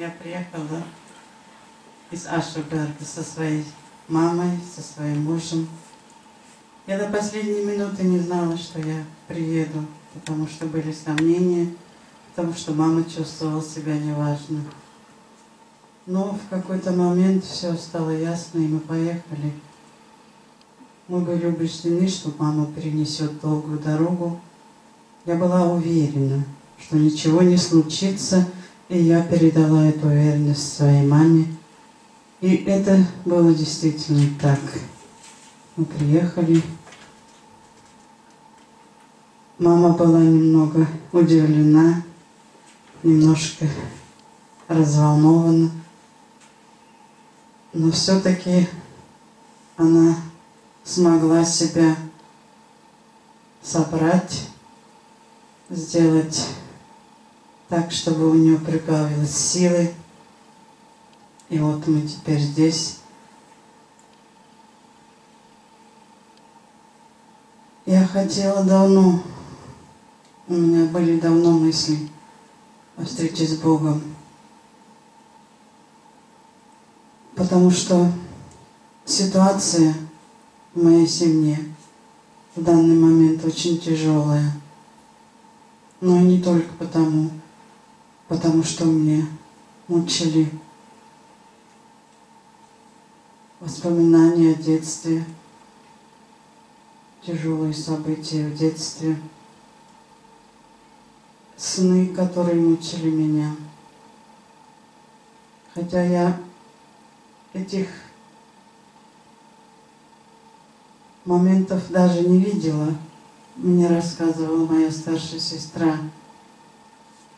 Я приехала из Ашеберга со своей мамой, со своим мужем. Я до последней минуты не знала, что я приеду, потому что были сомнения, потому что мама чувствовала себя неважно. Но в какой-то момент все стало ясно, и мы поехали. Мы были убеждены, что мама перенесет долгую дорогу. Я была уверена, что ничего не случится, и я передала эту уверенность своей маме. И это было действительно так. Мы приехали. Мама была немного удивлена, немножко разволнована. Но все-таки она смогла себя собрать, сделать так, чтобы у нее прибавилось силы. И вот мы теперь здесь. Я хотела давно, у меня были давно мысли о встрече с Богом. Потому что ситуация в моей семье в данный момент очень тяжелая. Но и не только потому, потому что мне мучили воспоминания о детстве, тяжелые события в детстве, сны, которые мучили меня. Хотя я этих моментов даже не видела. Мне рассказывала моя старшая сестра.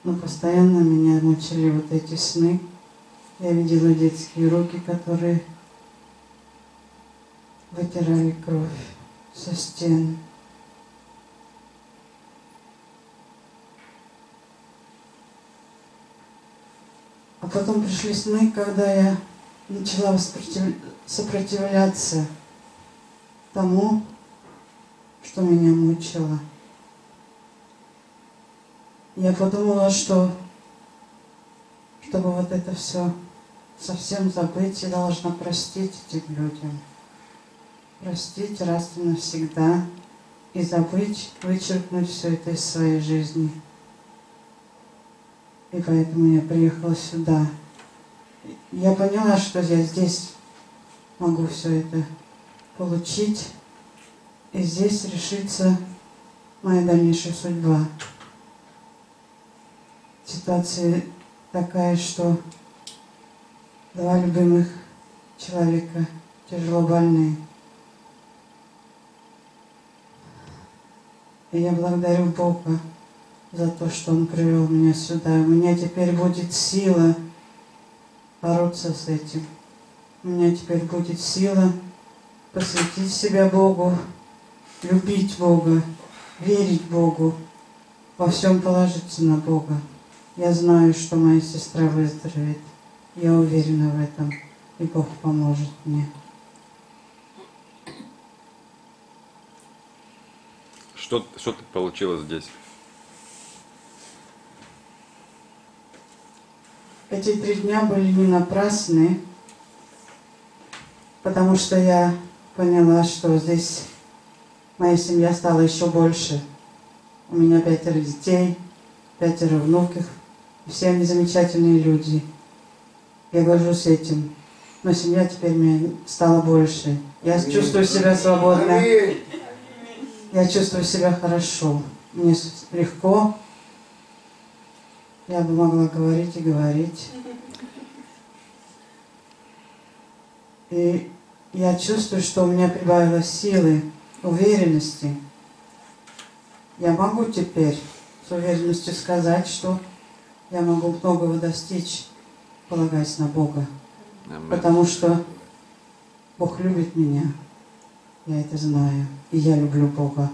Но постоянно меня мучили вот эти сны. Я видела детские руки, которые вытирали кровь со стен. А потом пришли сны, когда я начала сопротивляться тому, что меня мучило. Я подумала, что чтобы вот это все совсем забыть, я должна простить этим людям. Простить раз и навсегда и забыть, вычеркнуть все это из своей жизни. И поэтому я приехала сюда. Я поняла, что я здесь могу все это получить, и здесь решится моя дальнейшая судьба. Ситуация такая, что два любимых человека тяжело больны. И я благодарю Бога за то, что Он привел меня сюда. У меня теперь будет сила бороться с этим. У меня теперь будет сила посвятить себя Богу, любить Бога, верить Богу, во всем положиться на Бога. Я знаю, что моя сестра выздоровеет. Я уверена в этом, и Бог поможет мне. Что, что ты получила здесь? Эти три дня были не напрасны, потому что я поняла, что здесь моя семья стала еще больше. У меня пятеро детей, пятеро внуков. Все они замечательные люди. Я горжусь этим. Но семья теперь мне стала больше. Я Аминь. чувствую себя свободно. Аминь. Я чувствую себя хорошо. Мне легко. Я бы могла говорить и говорить. И я чувствую, что у меня прибавилось силы, уверенности. Я могу теперь с уверенностью сказать, что я могу многого достичь, полагаясь на Бога. Amen. Потому что Бог любит меня. Я это знаю. И я люблю Бога.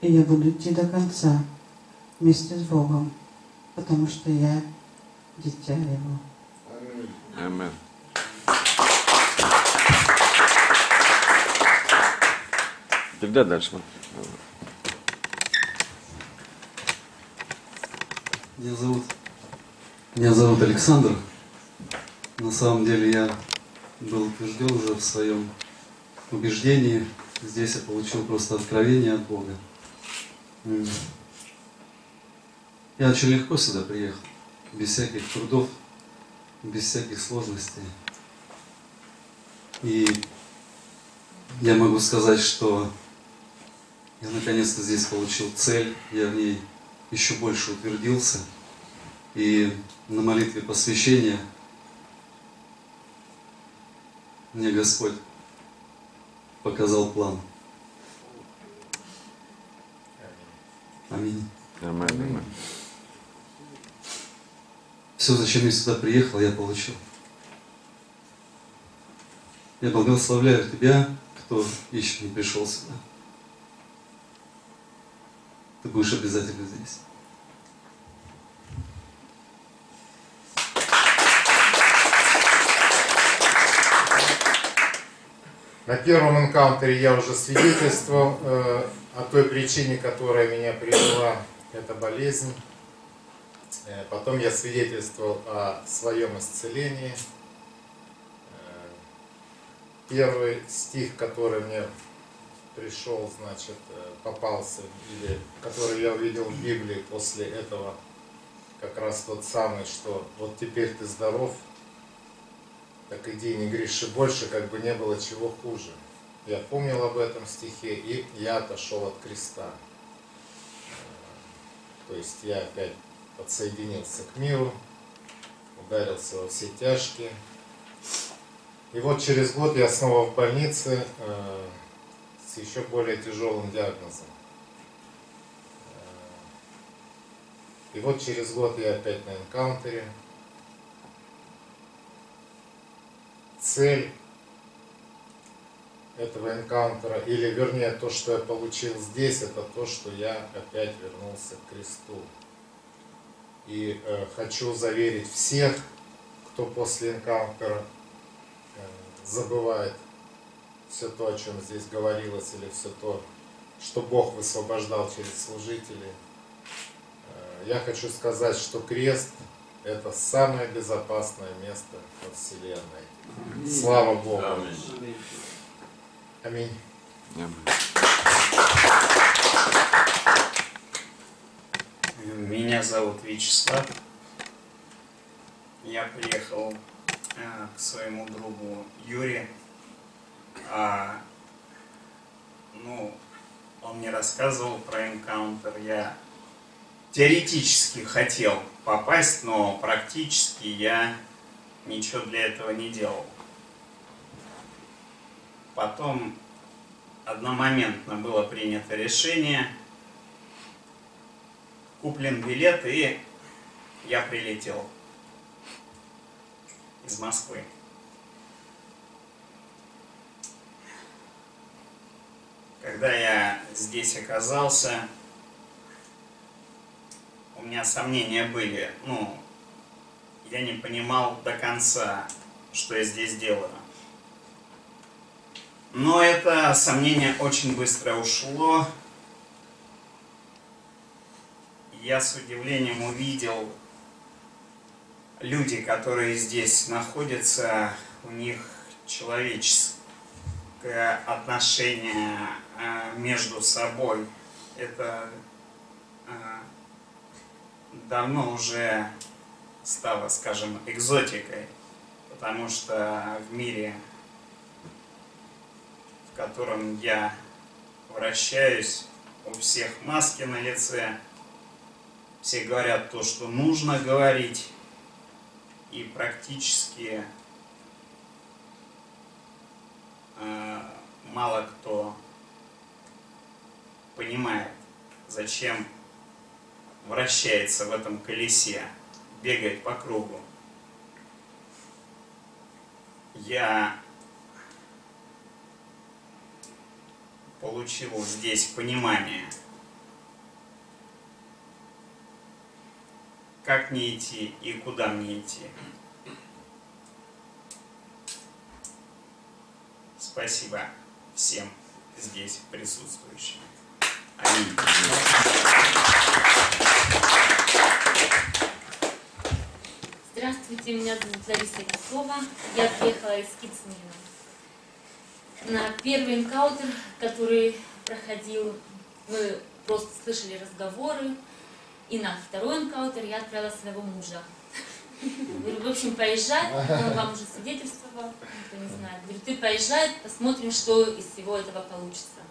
И я буду идти до конца вместе с Богом, потому что я дитя Его. Всегда дальше. Меня зовут, меня зовут Александр. На самом деле я был утвержден уже в своем убеждении. Здесь я получил просто откровение от Бога. Я очень легко сюда приехал, без всяких трудов, без всяких сложностей. И я могу сказать, что я наконец-то здесь получил цель, я в ней еще больше утвердился. И на молитве посвящения мне Господь показал план. Аминь. Нормально, нормально. Все, зачем я сюда приехал, я получил. Я благословляю тебя, кто еще не пришел сюда. Ты будешь обязательно здесь. На первом энкаунтере я уже свидетельствовал э, о той причине, которая меня привела, это болезнь. Э, потом я свидетельствовал о своем исцелении. Э, первый стих, который мне пришел, значит, э, попался, или который я увидел в Библии после этого, как раз тот самый, что вот теперь ты здоров, так иди, не греши больше, как бы не было чего хуже. Я помнил об этом стихе, и я отошел от креста. То есть я опять подсоединился к миру, ударился во все тяжкие. И вот через год я снова в больнице э, с еще более тяжелым диагнозом. Э, И вот через год я опять на энкаунтере. цель этого энкаунтера, или вернее то, что я получил здесь, это то, что я опять вернулся к кресту. И э, хочу заверить всех, кто после энкаунтера э, забывает все то, о чем здесь говорилось, или все то, что Бог высвобождал через служителей. Э, я хочу сказать, что крест – это самое безопасное место во Вселенной. Слава Богу. Аминь. Меня зовут Вячеслав. Я приехал э, к своему другу Юре. А, ну, он мне рассказывал про энкаунтер. Я теоретически хотел попасть, но практически я ничего для этого не делал. Потом одномоментно было принято решение, куплен билет, и я прилетел из Москвы. Когда я здесь оказался, у меня сомнения были, ну, я не понимал до конца, что я здесь делаю. Но это сомнение очень быстро ушло. Я с удивлением увидел люди, которые здесь находятся, у них человеческое отношение между собой. Это э, давно уже стало, скажем, экзотикой, потому что в мире в котором я вращаюсь, у всех маски на лице, все говорят то, что нужно говорить, и практически э, мало кто понимает, зачем вращается в этом колесе, бегает по кругу. Я получил здесь понимание, как мне идти и куда мне идти. Спасибо всем. здесь присутствующими. Здравствуйте, меня зовут Лариса Косова. Я приехала из Китсмина. На первый энкаутер, который проходил, мы просто слышали разговоры. И на второй энкаутер я отправила своего мужа. Говорю, в общем, поезжай, он вам уже свидетельствовал, никто не знает. Говорю, ты поезжай, посмотрим, что из всего этого получится.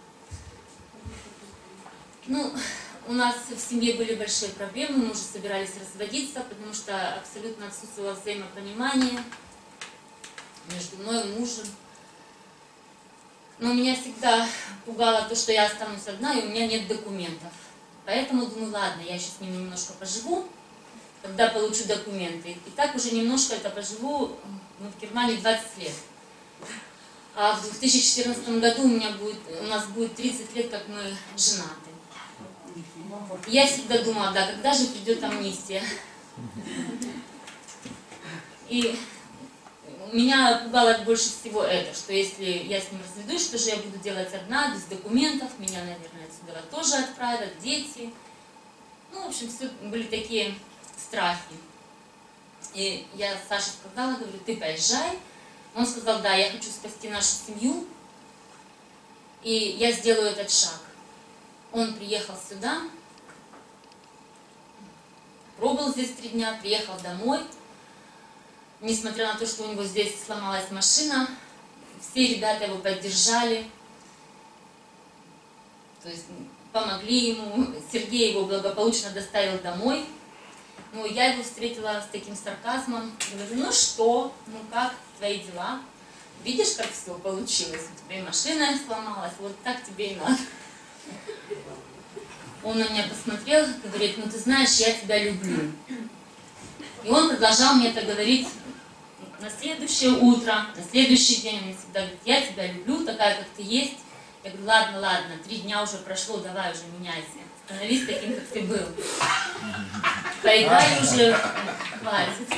Ну, у нас в семье были большие проблемы, мы уже собирались разводиться, потому что абсолютно отсутствовало взаимопонимание между мной и мужем. Но меня всегда пугало то, что я останусь одна, и у меня нет документов. Поэтому думаю, ладно, я сейчас с ним немножко поживу, когда получу документы. И так уже немножко это поживу, ну, в Германии 20 лет. А в 2014 году у, меня будет, у нас будет 30 лет, как мы женаты. Я всегда думала, да, когда же придет амнистия? И меня пугало больше всего это, что если я с ним разведусь, что же я буду делать одна, без документов, меня, наверное, отсюда тоже отправят, дети. Ну, в общем, все были такие страхи. И я Саше сказала, говорю, ты поезжай. Он сказал, да, я хочу спасти нашу семью, и я сделаю этот шаг. Он приехал сюда, пробыл здесь три дня, приехал домой. Несмотря на то, что у него здесь сломалась машина, все ребята его поддержали, то есть помогли ему. Сергей его благополучно доставил домой. Ну, я его встретила с таким сарказмом. Говорю, ну что, ну как, твои дела? Видишь, как все получилось? У тебя машина сломалась, вот так тебе и надо. Он на меня посмотрел и говорит, ну ты знаешь, я тебя люблю. И он продолжал мне это говорить на следующее утро, на следующий день. Он мне всегда говорит, я тебя люблю, такая, как ты есть. Я говорю, ладно, ладно, три дня уже прошло, давай уже меняйся. Становись таким, как ты был. Поиграй уже, хватит.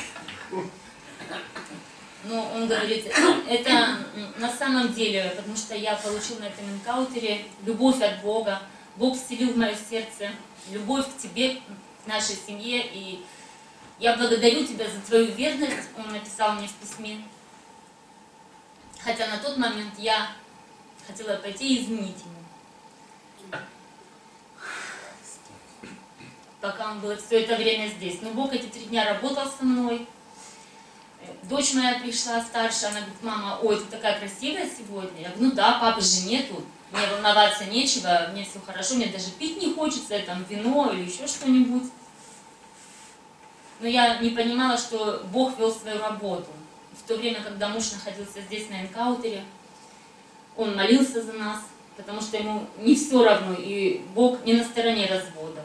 Но он говорит, это на самом деле, потому что я получил на этом энкаутере любовь от Бога. Бог вселил в мое сердце любовь к тебе, к нашей семье. И я благодарю тебя за твою верность, он написал мне в письме. Хотя на тот момент я хотела пойти и изменить ему. Пока он был все это время здесь. Но Бог эти три дня работал со мной. Дочь моя пришла старшая, она говорит, мама, ой, ты такая красивая сегодня. Я говорю, ну да, папы же нету, мне волноваться нечего, мне все хорошо, мне даже пить не хочется, там вино или еще что-нибудь. Но я не понимала, что Бог вел свою работу. В то время, когда муж находился здесь на энкаутере, он молился за нас, потому что ему не все равно, и Бог не на стороне разводов.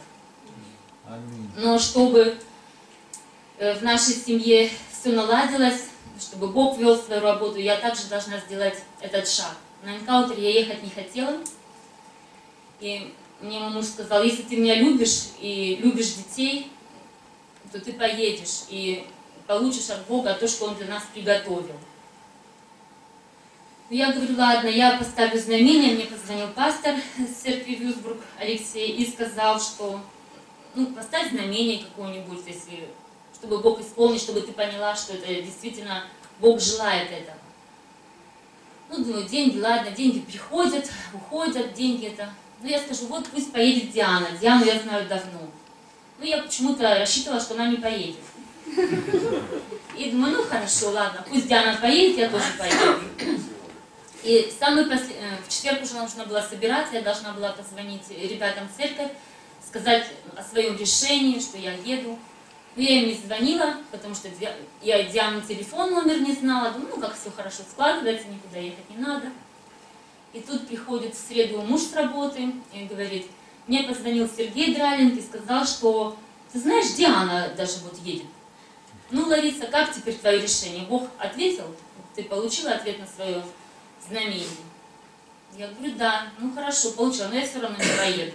Но чтобы э, в нашей семье все наладилось, чтобы Бог вел свою работу, я также должна сделать этот шаг. На энкаутер я ехать не хотела. И мне мой муж сказал, если ты меня любишь и любишь детей, то ты поедешь и получишь от Бога то, что Он для нас приготовил. Я говорю, ладно, я поставлю знамение. Мне позвонил пастор с церкви Вюсбург Алексей и сказал, что ну, поставь знамение какое-нибудь, если чтобы Бог исполнил, чтобы ты поняла, что это действительно Бог желает этого. Ну, думаю, деньги, ладно, деньги приходят, уходят, деньги это. Ну, я скажу, вот пусть поедет Диана. Диану я знаю давно. Ну, я почему-то рассчитывала, что она не поедет. И думаю, ну хорошо, ладно, пусть Диана поедет, я тоже поеду. И самый послед... Э, в четверг уже нужно было собираться, я должна была позвонить ребятам в церковь, сказать о своем решении, что я еду. Я им не звонила, потому что я Диану телефон номер не знала. Думаю, ну как все хорошо складывается, никуда ехать не надо. И тут приходит в среду муж с работы и говорит, мне позвонил Сергей Дралинг и сказал, что, ты знаешь, Диана даже вот едет. Ну, Лариса, как теперь твое решение? Бог ответил? Ты получила ответ на свое знамение? Я говорю, да, ну хорошо, получила, но я все равно не поеду.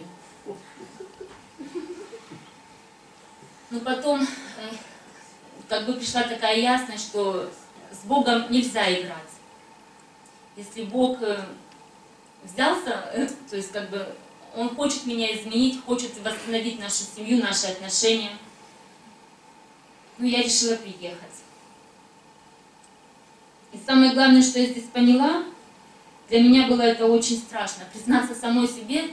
Но потом э, как бы пришла такая ясность, что с Богом нельзя играть. Если Бог э, взялся, э, то есть как бы он хочет меня изменить, хочет восстановить нашу семью, наши отношения. Ну, я решила приехать. И самое главное, что я здесь поняла, для меня было это очень страшно, признаться самой себе,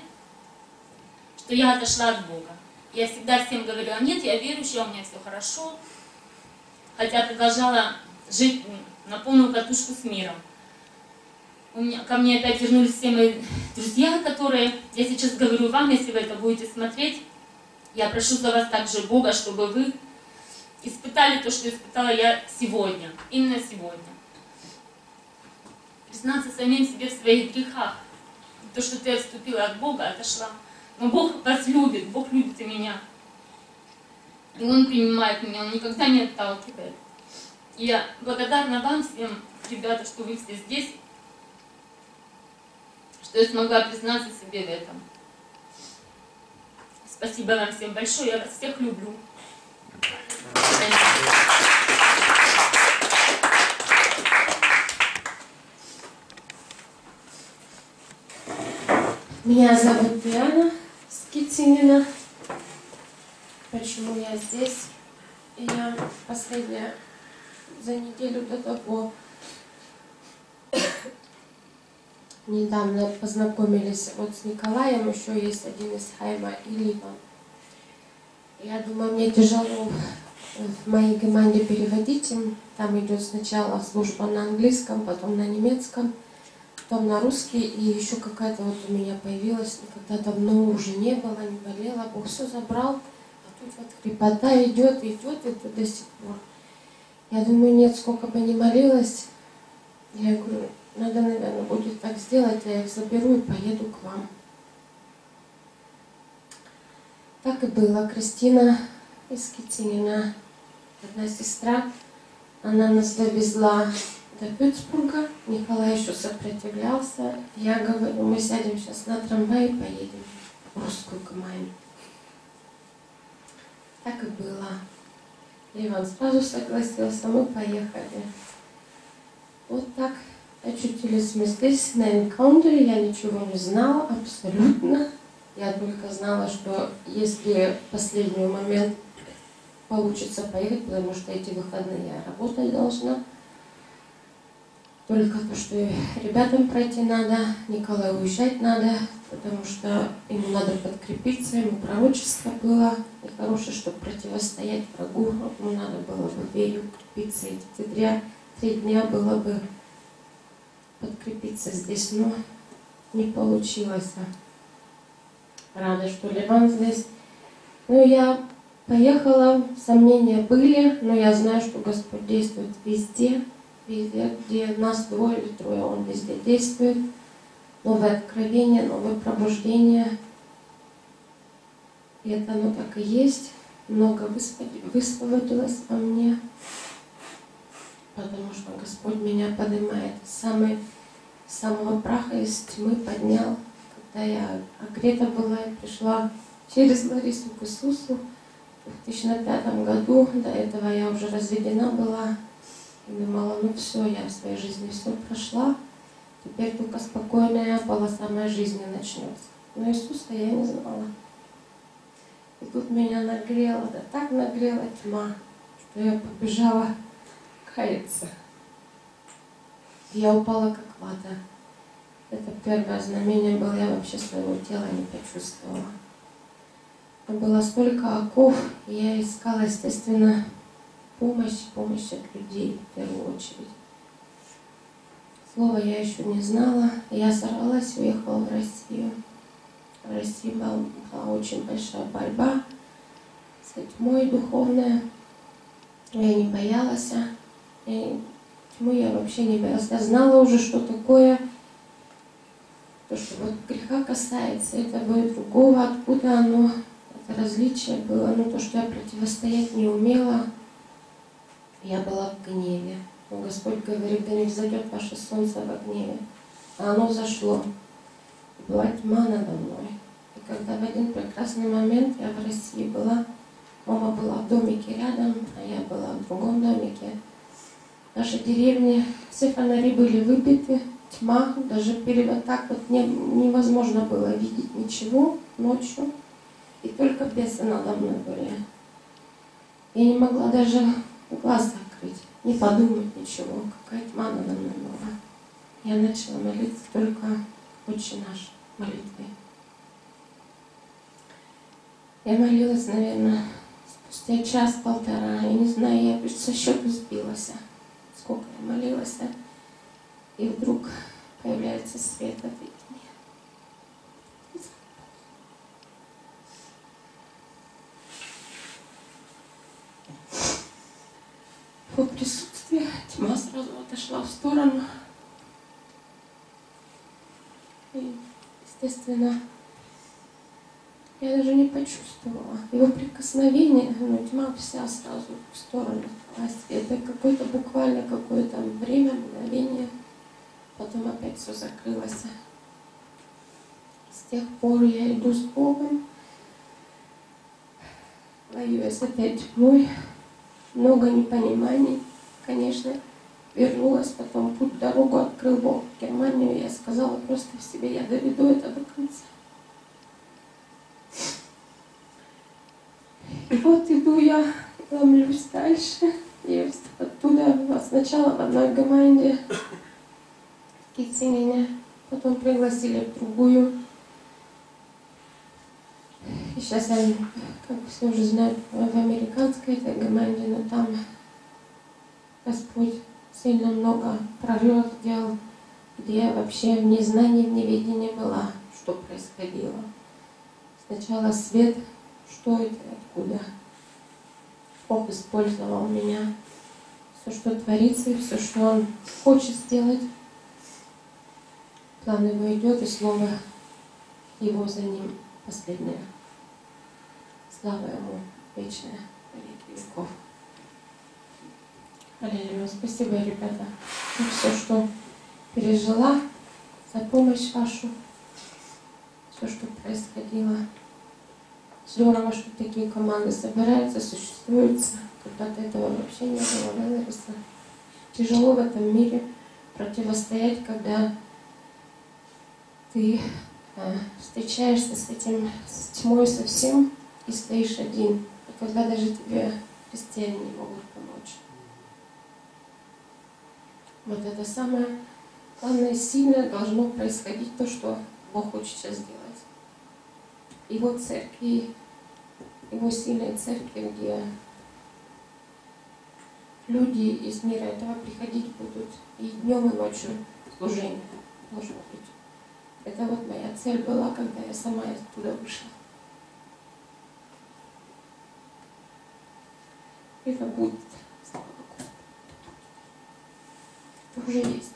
что я отошла от Бога. Я всегда всем говорила, нет, я верующая, у меня все хорошо. Хотя продолжала жить на полную катушку с миром. У меня, ко мне опять вернулись все мои друзья, которые, я сейчас говорю вам, если вы это будете смотреть, я прошу за вас также Бога, чтобы вы испытали то, что испытала я сегодня, именно сегодня. Признаться самим себе в своих грехах. То, что ты отступила от Бога, отошла. Но Бог вас любит, Бог любит и меня. И Он принимает меня, Он никогда не отталкивает. И я благодарна вам всем, ребята, что вы все здесь, что я смогла признаться себе в этом. Спасибо вам всем большое, я вас всех люблю. Меня зовут Диана Скицинина. Почему я здесь? Я последняя за неделю до того недавно познакомились вот с Николаем, еще есть один из Хайма и Лива. Я думаю, мне тяжело в моей команде переводить им. Там идет сначала служба на английском, потом на немецком, потом на русский, и еще какая-то вот у меня появилась, когда давно уже не было, не болела, Бог все забрал, а тут вот хрипота идет, идет, это до сих пор. Я думаю, нет, сколько бы ни молилась, я говорю, надо, наверное, будет так сделать, я их заберу и поеду к вам. Так и было. Кристина из Китинина, одна сестра, она нас довезла до Петсбурга. Николай еще сопротивлялся. Я говорю, мы сядем сейчас на трамвай и поедем в русскую команду. Так и было. Иван сразу согласился, мы поехали. Вот так очутились мы здесь, на энкаунтере. Я ничего не знала абсолютно. Я только знала, что если в последний момент получится поехать, потому что эти выходные я работать должна, только то, что ребятам пройти надо, Николаю уезжать надо, потому что ему надо подкрепиться, ему пророчество было нехорошее, чтобы противостоять врагу, ему надо было бы верю укрепиться, эти три, три дня было бы подкрепиться здесь, но не получилось. Рада, что Ливан здесь. Ну, я поехала, сомнения были, но я знаю, что Господь действует везде, везде, где нас двое или трое, Он везде действует. Новое откровение, новое пробуждение. И это оно так и есть. Много высвободилось во мне потому что Господь меня поднимает. Самый, самого праха из тьмы поднял, когда я огрета была и пришла через Ларису к Иисусу в 2005 году. До этого я уже разведена была и думала, ну все, я в своей жизни все прошла, теперь только спокойная полоса моей жизни начнется. Но Иисуса я не знала. И тут меня нагрела, да так нагрела тьма, что я побежала каяться. Я упала как вата. Это первое знамение было, я вообще своего тела не почувствовала. Было столько оков, и я искала, естественно, помощь, помощь от людей в первую очередь. Слова я еще не знала. Я сорвалась, уехала в Россию. В России была, была очень большая борьба с тьмой духовная. Я не боялась. И чему я вообще не боялась. Я знала уже, что такое то, что вот греха касается, этого и другого, откуда оно, это различие было, ну то, что я противостоять не умела, я была в гневе. Но Господь говорит, да не взойдет ваше солнце во гневе. А оно зашло. И была тьма надо мной. И когда в один прекрасный момент я в России была, мама была в домике рядом, а я была в другом домике, нашей деревне все фонари были выбиты, тьма, даже перед вот так вот не, невозможно было видеть ничего ночью, и только бесы надо мной были. Я не могла даже глаз закрыть, не подумать ничего, какая тьма надо мной была. Я начала молиться только «Отче наш» молитвой. Я молилась, наверное, спустя час-полтора, я не знаю, я со счету сбилась, сколько я молилась, и вдруг появляется свет от видения. Его присутствие, тьма сразу отошла в сторону. И, естественно, я даже не почувствовала. Его прикосновение, но тьма вся сразу в сторону. Это какое-то буквально какое-то время, мгновение. Потом опять все закрылось. С тех пор я иду с Богом. Воюя с этой тьмой. Много непониманий, конечно. Вернулась, потом путь, дорогу открыл Бог в Германию. Я сказала просто в себе, я доведу это до конца. И вот иду я, ломлюсь дальше. И оттуда сначала в одной команде в Китинине, потом пригласили в другую. И сейчас я, как все уже знают, в американской этой команде, но там Господь сильно много прорывов делал, где я вообще в незнании, в неведении была, что происходило. Сначала свет, что это, откуда. Бог использовал меня. Все, что творится, и все, что Он хочет сделать. План Его идет, и Слово Его за Ним последнее. Слава Ему вечная веки веков. Аллилуйя. Спасибо, ребята, за все, что пережила, за помощь вашу, все, что происходило. Здорово, что такие команды собираются, существуют. Когда-то этого вообще не было, да, Лариса? Тяжело в этом мире противостоять, когда ты э, встречаешься с этим, с тьмой совсем и стоишь один. И когда даже тебе христиане не могут помочь. Вот это самое главное, сильное должно происходить то, что Бог хочет сейчас сделать. Его церкви, его сильной церкви, где люди из мира этого приходить будут и днем, и ночью служение должно быть. Это вот моя цель была, когда я сама оттуда вышла. Это будет, слава Богу. Это уже есть.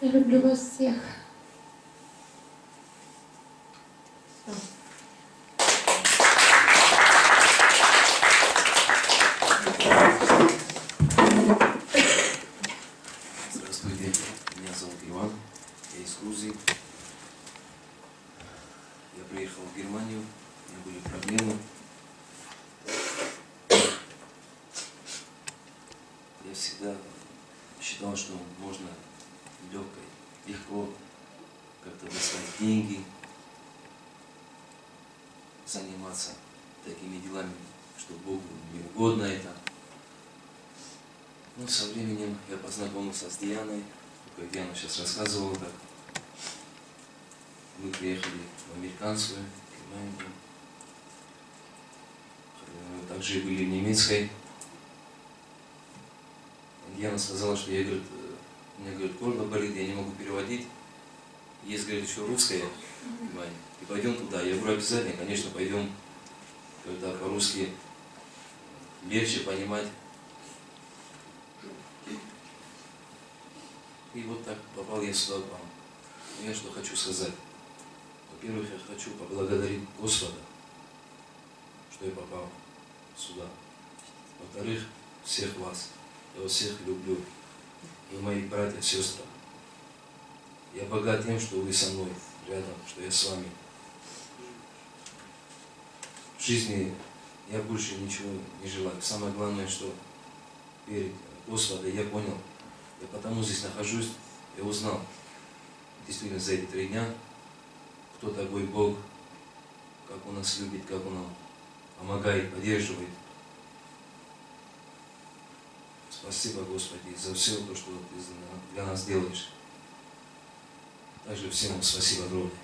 Я люблю вас всех. Здравствуйте, меня зовут Иван, я из Грузии. Я приехал в Германию, у меня были проблемы. Я всегда считал, что можно легко, легко как-то достать деньги, заниматься такими делами, что Богу не угодно это. Ну, со временем я познакомился с Дианой, как Диана сейчас рассказывала, как мы приехали в американскую Германию. Э, Также были в немецкой. Диана сказала, что я, говорит, э, у меня, говорит, горло болит, я не могу переводить. Есть, говорит, еще русская Германия. И пойдем туда. Я говорю, обязательно, конечно, пойдем. Когда по-русски легче понимать. И вот так попал я сюда к вам. Ну, я что хочу сказать. Во-первых, я хочу поблагодарить Господа, что я попал сюда. Во-вторых, всех вас. Я вас всех люблю. И мои братья сестры. Я богат тем, что вы со мной рядом, что я с вами. В жизни я больше ничего не желаю. Самое главное, что верить Господа, я понял. Я потому здесь нахожусь, я узнал действительно за эти три дня, кто такой Бог, как Он нас любит, как Он нам помогает, поддерживает. Спасибо, Господи, за все то, что Ты для нас делаешь. Также всем спасибо огромное.